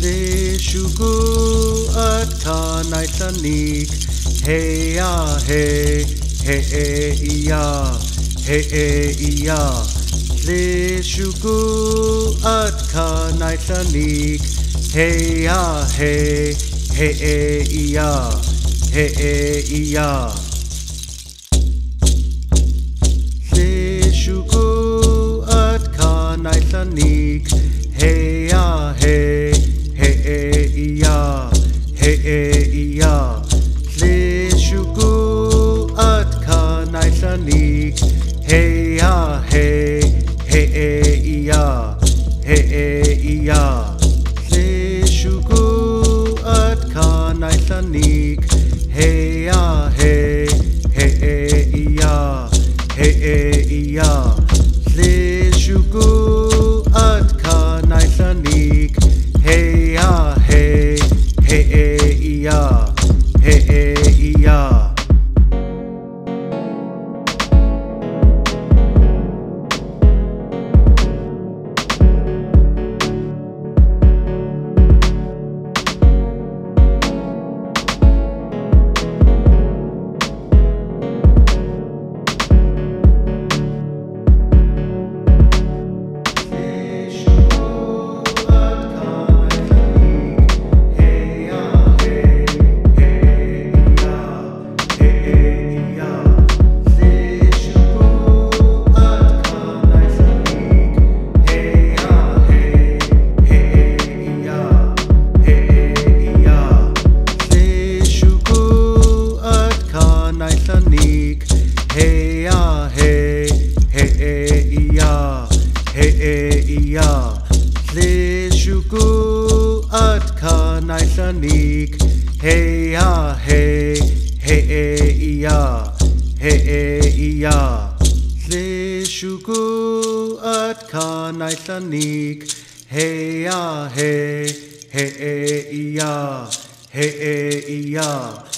Yeshu gu atah naitanik Hey ya hey hey hey ya. Hey hey ya Yeshu gu atah naitanik Hey ya hey hey hey ya. hey hey Hey ya hey hey hey ya hey hey ya Le at kanaitlanik. Hey ya hey hey hey ya hey hey ya Le at hey hey hey Hey hey, hey ya hey hey hey ya hey hey ya Le shuku at ka naitlanik Hey ya hey hey hey ya hey hey